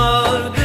var.